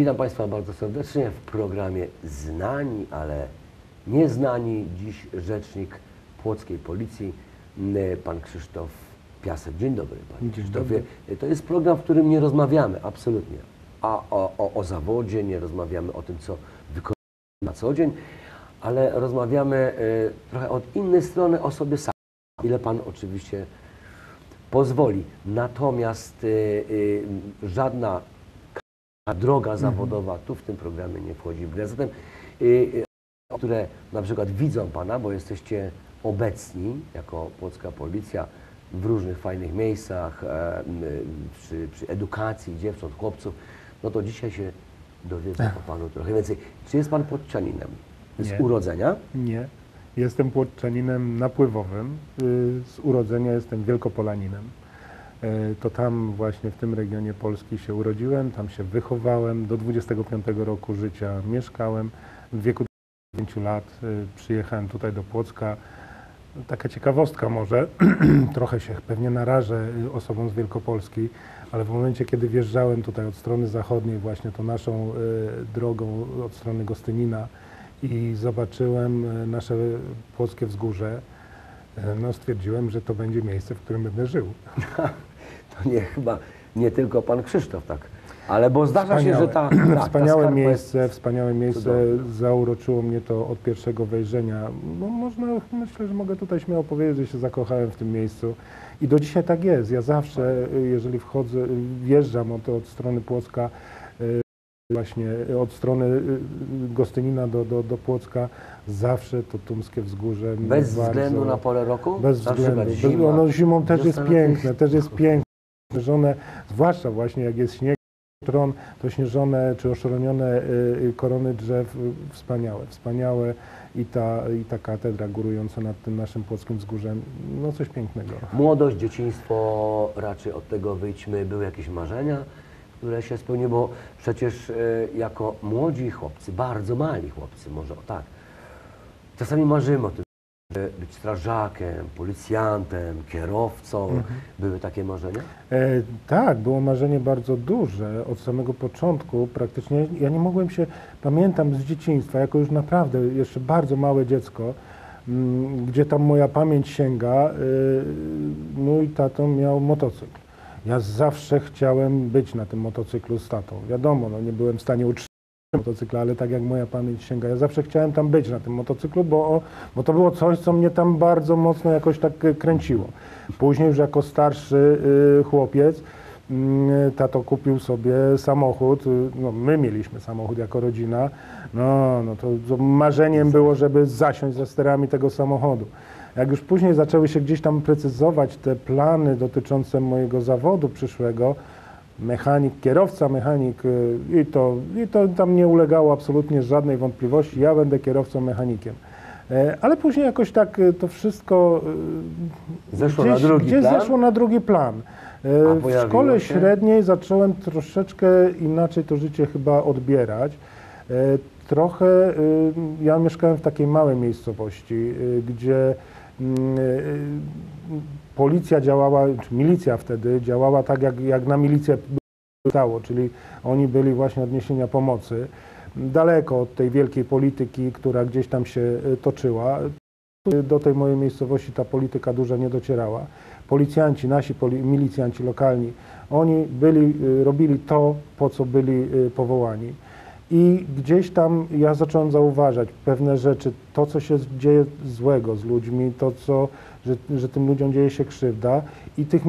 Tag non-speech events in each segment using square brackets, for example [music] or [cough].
Witam Państwa bardzo serdecznie w programie Znani, ale nieznani. Dziś rzecznik Płockiej Policji, pan Krzysztof Piasek. Dzień dobry Panie Dzień Krzysztofie. To jest program, w którym nie rozmawiamy absolutnie a o, o, o zawodzie, nie rozmawiamy o tym, co wykonujemy na co dzień, ale rozmawiamy y, trochę od innej strony o sobie samym. Ile Pan oczywiście pozwoli. Natomiast y, y, żadna k- droga zawodowa tu w tym programie nie wchodzi w grę. Zatem, y, y, które na przykład widzą Pana, bo jesteście obecni jako Polska Policja w różnych fajnych miejscach, e, m, przy, przy edukacji dziewcząt, chłopców, no to dzisiaj się dowiedzą o Panu trochę więcej. Czy jest Pan podczaninem z Nie. urodzenia? Nie. Jestem płotczaninem napływowym. Y, Z urodzenia jestem wielkopolaninem. Y, To tam właśnie w tym regionie Polski się urodziłem, tam się wychowałem. Do 25 roku życia mieszkałem. W wieku 5 lat y, przyjechałem tutaj do Płocka. Taka ciekawostka może, [clears throat] trochę się pewnie narażę y, osobom z Wielkopolski, ale w momencie, kiedy wjeżdżałem tutaj od strony zachodniej, właśnie tą naszą drogą od strony Gostynina i zobaczyłem nasze płockie wzgórze, no stwierdziłem, że to będzie miejsce, w którym będę żył. [laughs] To nie chyba nie tylko Pan Krzysztof, tak. Ale bo zdarza się, Wspaniałe. że ta, [clears throat] tak, ta wspaniałe skarpa miejsce, jest wspaniałe miejsce, cudowne. zauroczyło mnie to od pierwszego wejrzenia. No, można, myślę, że mogę tutaj śmiało powiedzieć, że się zakochałem w tym miejscu i do dzisiaj tak jest. Ja zawsze, jeżeli wchodzę, wjeżdżam od, od strony Płocka, y, właśnie od strony y, Gostynina do, do, do Płocka, zawsze to Tumskie Wzgórze. bez bardzo- względu na porę roku? bez względu. Bez, ono zimą też jest piękne, też jest piękne. Śnieżone, zwłaszcza właśnie jak jest śnieg, tron, to śnieżone czy oszronione y, y, korony drzew, y, wspaniałe, wspaniałe i ta, i ta katedra górująca nad tym naszym płockim wzgórzem, no coś pięknego. Młodość, dzieciństwo, raczej od tego wyjdźmy. Były jakieś marzenia, które się spełniły, bo przecież jako młodzi chłopcy, bardzo mali chłopcy, może tak, czasami marzymy o tym, być strażakiem, policjantem, kierowcą. Mhm. Były takie marzenia? E, tak, było marzenie bardzo duże od samego początku. Praktycznie ja nie mogłem się, pamiętam z dzieciństwa, jako już naprawdę jeszcze bardzo małe dziecko, mm, gdzie tam moja pamięć sięga, y, mój tato miał motocykl. Ja zawsze chciałem być na tym motocyklu z tatą. Wiadomo, no nie byłem w stanie utrzymać motocykla, ale tak jak moja pamięć sięga, ja zawsze chciałem tam być na tym motocyklu, bo, bo to było coś, co mnie tam bardzo mocno jakoś tak e, kręciło. Później już jako starszy y, chłopiec mm, tato kupił sobie samochód, y, no my mieliśmy samochód jako rodzina, no, no to marzeniem było, żeby zasiąść za sterami tego samochodu. Jak już później zaczęły się gdzieś tam precyzować te plany dotyczące mojego zawodu przyszłego, mechanik, kierowca, mechanik y, i to, i to tam nie ulegało absolutnie żadnej wątpliwości, ja będę kierowcą mechanikiem. E, Ale później jakoś tak y, to wszystko y, Zeszło na drugi gdzieś plan? zeszło na drugi plan. E, W szkole się? średniej zacząłem troszeczkę inaczej to życie chyba odbierać. E, Trochę, ja mieszkałem w takiej małej miejscowości, gdzie mm, policja działała, czy milicja wtedy działała tak, jak, jak na milicję stało, czyli oni byli właśnie od niesienia pomocy, daleko od tej wielkiej polityki, która gdzieś tam się y, toczyła. Do tej mojej miejscowości ta polityka duża nie docierała. Policjanci, nasi poli, milicjanci lokalni, oni byli, y, robili to, po co byli y, powołani. I gdzieś tam ja zacząłem zauważać pewne rzeczy, to co się dzieje złego z ludźmi, to co, że, że tym ludziom dzieje się krzywda i tych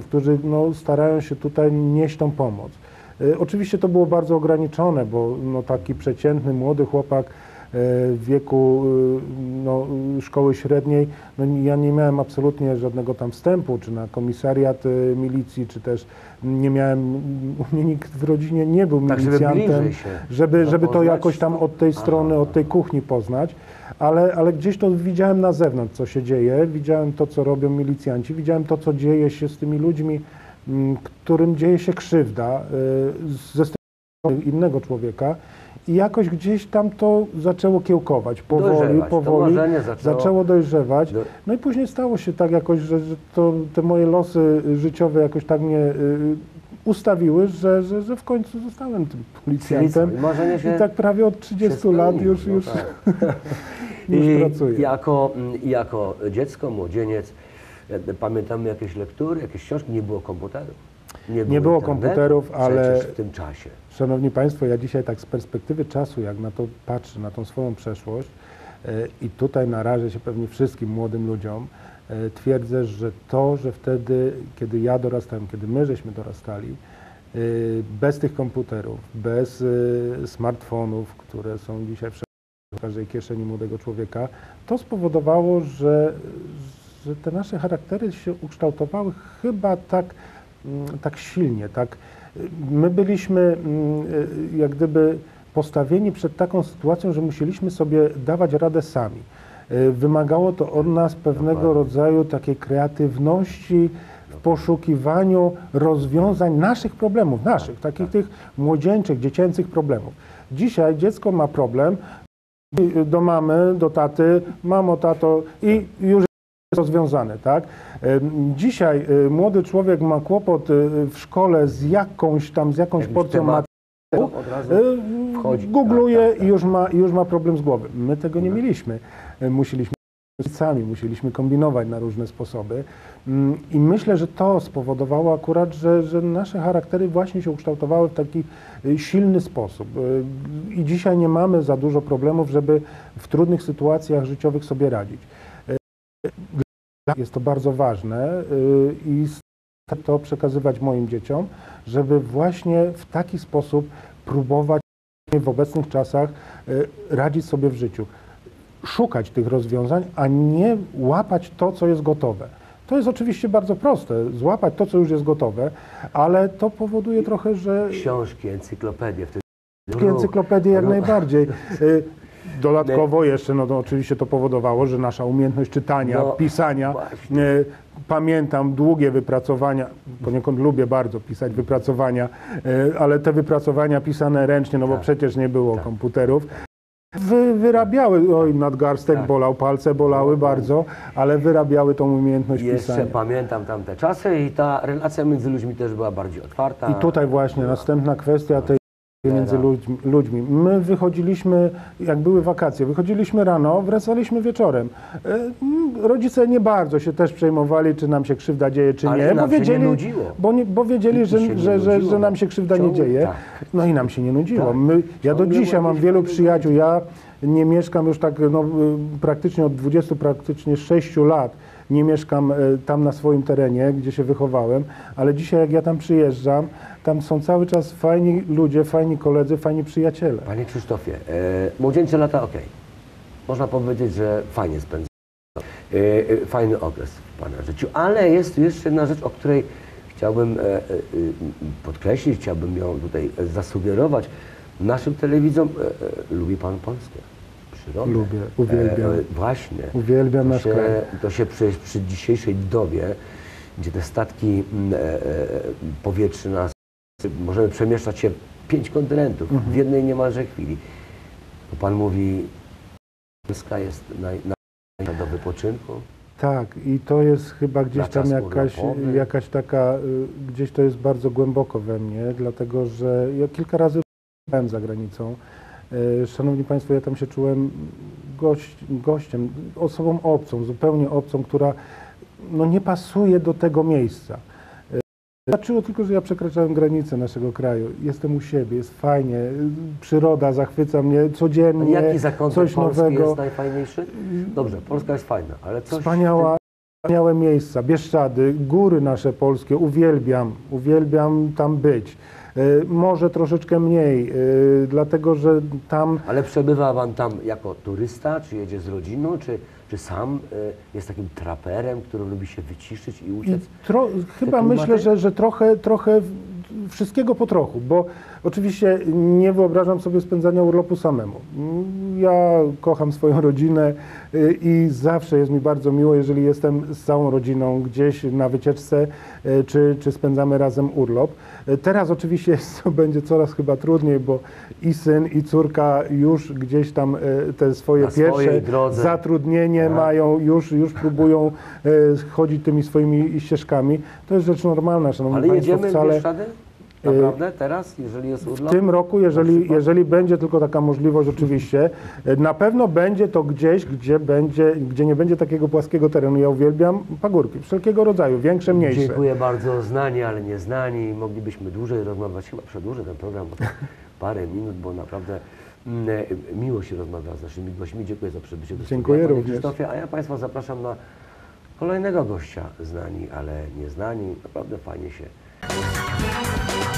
którzy no, starają się tutaj nieść tą pomoc. E, Oczywiście to było bardzo ograniczone, bo no, taki przeciętny młody chłopak w wieku e, no, szkoły średniej, no, ja nie miałem absolutnie żadnego tam wstępu, czy na komisariat e, milicji, czy też nie miałem, u mnie nikt w rodzinie nie był Tak, milicjantem, żeby, żeby to jakoś tam od tej strony, od tej kuchni poznać, ale, ale gdzieś to widziałem na zewnątrz, co się dzieje, widziałem to, co robią milicjanci, widziałem to, co dzieje się z tymi ludźmi, którym dzieje się krzywda ze strony innego człowieka i jakoś gdzieś tam to zaczęło kiełkować, powoli, Dojrzewać. Powoli, zaczęło- zaczęło dojrzewać. Do- No i później stało się tak jakoś, że, że to, te moje losy życiowe jakoś tak mnie y, ustawiły, że, że, że w końcu zostałem tym policjantem. Się I tak prawie od 30 się lat spełniło, już, no już, tak. [laughs] już I pracuję. Jako, mm, jako dziecko, młodzieniec, e, pamiętamy jakieś lektury, jakieś książki, nie było komputerów. Nie było internetu komputerów, ale- w tym czasie. Szanowni Państwo, ja dzisiaj tak z perspektywy czasu, jak na to patrzę, na tą swoją przeszłość e, i tutaj narażę się pewnie wszystkim młodym ludziom, e, twierdzę, że to, że wtedy, kiedy ja dorastałem, kiedy my żeśmy dorastali, e, bez tych komputerów, bez smartfonów, które są dzisiaj w każdej kieszeni młodego człowieka, to spowodowało, że, że te nasze charaktery się ukształtowały chyba tak, tak silnie, tak. My byliśmy mm, jak gdyby postawieni przed taką sytuacją, że musieliśmy sobie dawać radę sami. Y, Wymagało to od nas pewnego rodzaju takiej kreatywności w poszukiwaniu rozwiązań naszych problemów, naszych, takich tych młodzieńczych, dziecięcych problemów. Dzisiaj dziecko ma problem, do mamy, do taty, mamo, tato i już rozwiązane, tak? Dzisiaj y, młody człowiek ma kłopot y, w szkole z jakąś tam, z jakąś Jakiś porcją temat materiału, y, googluje Tak, tak, tak. i już ma, już ma problem z głowy. My tego nie No. mieliśmy. Musieliśmy sami, musieliśmy kombinować na różne sposoby. Mm, I myślę, że to spowodowało akurat, że, że nasze charaktery właśnie się ukształtowały w taki silny sposób. I dzisiaj nie mamy za dużo problemów, żeby w trudnych sytuacjach życiowych sobie radzić. Y, dla- Jest to bardzo ważne y, i chcę to przekazywać moim dzieciom, żeby właśnie w taki sposób próbować w obecnych czasach y, radzić sobie w życiu szukać tych rozwiązań, a nie łapać to, co jest gotowe. To jest oczywiście bardzo proste, złapać to, co już jest gotowe, ale to powoduje trochę, że Książki, encyklopedie. Wtedy encyklopedie jak najbardziej. [laughs] Dodatkowo jeszcze, no to oczywiście to powodowało, że nasza umiejętność czytania, No, pisania, właśnie. y, pamiętam długie wypracowania, poniekąd lubię bardzo pisać wypracowania, y, ale te wypracowania pisane ręcznie, no bo Tak. przecież nie było Tak. komputerów, wy, wyrabiały, oj nadgarstek Tak. bolał, palce bolały No, no. bardzo, ale wyrabiały tą umiejętność Jeszcze pisania. pamiętam tamte czasy i ta relacja między ludźmi też była bardziej otwarta. I tutaj właśnie następna kwestia tej między Teraz. ludźmi, ludźmi. My wychodziliśmy, jak były wakacje, wychodziliśmy rano, wracaliśmy wieczorem. Rodzice nie bardzo się też przejmowali, czy nam się krzywda dzieje, czy Ale nie, nam bo się nie wiedzieli, nudziło. bo, nie, bo wiedzieli że, nie że, że, że nam się krzywda nie ciągle- dzieje. tak. No i nam się nie nudziło. Tak. My, ja do dzisiaj mam wielu przyjaciół. Ja nie mieszkam już tak no, praktycznie od 20, praktycznie 6 lat. Nie mieszkam e, tam na swoim terenie, gdzie się wychowałem, ale dzisiaj jak ja tam przyjeżdżam, tam są cały czas fajni ludzie, fajni koledzy, fajni przyjaciele. Panie Krzysztofie, e, młodzieńcze lata ok. Można powiedzieć, że fajnie spędzono. E, e, fajny okres w Pana życiu, ale jest jeszcze jedna rzecz, o której chciałbym e, podkreślić, chciałbym ją tutaj zasugerować. Naszym telewidzom lubi Pan Polskę. Przyrodę. Lubię, uwielbiam. Właśnie. Uwielbiam nasz kraj. To się przy, przy dzisiejszej dobie, gdzie te statki powietrzne możemy przemieszczać się pięć kontynentów Mhm. w jednej niemalże chwili. To Pan mówi, Polska jest naj, naj, do wypoczynku. Tak, i to jest chyba gdzieś tam jakaś, jakaś taka, y, gdzieś to jest bardzo głęboko we mnie, dlatego że ja kilka razy byłem za granicą. Y, Szanowni Państwo, ja tam się czułem gość, gościem, osobą obcą, zupełnie obcą, która no, nie pasuje do tego miejsca. Wystarczyło tylko, że ja przekraczałem granicę naszego kraju. Jestem u siebie, jest fajnie, przyroda zachwyca mnie codziennie, jaki zakątek coś Polski nowego. jest najfajniejszy? Dobrze, Polska jest fajna, ale coś... Wspaniała, wspaniałe miejsca, Bieszczady, góry nasze polskie, uwielbiam, uwielbiam tam być. E, Może troszeczkę mniej, e, dlatego że tam Ale przebywa Pan tam jako turysta, czy jedzie z rodziną, czy, czy sam y, jest takim traperem, który lubi się wyciszyć i i uciec? tro, chyba myślę, że, że trochę, trochę wszystkiego po trochu, bo oczywiście nie wyobrażam sobie spędzania urlopu samemu. Ja kocham swoją rodzinę y, i zawsze jest mi bardzo miło, jeżeli jestem z całą rodziną gdzieś na wycieczce, y, czy, czy spędzamy razem urlop. Y, Teraz oczywiście [laughs] to będzie coraz chyba trudniej, bo i syn, i córka już gdzieś tam te swoje Na pierwsze zatrudnienie Tak. mają, już, już próbują chodzić tymi swoimi ścieżkami. To jest rzecz normalna, szanowni Ale państwo, wcale. Bieszczady? Naprawdę? Teraz, jeżeli jest W urlop? tym roku, jeżeli, jeżeli będzie tylko taka możliwość, oczywiście, e, na pewno będzie to gdzieś, gdzie, będzie, gdzie nie będzie takiego płaskiego terenu. Ja uwielbiam pagórki, wszelkiego rodzaju, większe, mniejsze. Dziękuję bardzo. Znani, ale nieznani. Moglibyśmy dłużej rozmawiać. Chyba przedłużę ten program o [laughs] parę minut, bo naprawdę mm, e, miło się rozmawia z naszymi gośćmi. Dziękuję za przybycie do Dziękuję studia, również. Krzysztofie, a ja Państwa zapraszam na kolejnego gościa. Znani, ale nieznani. Naprawdę fajnie się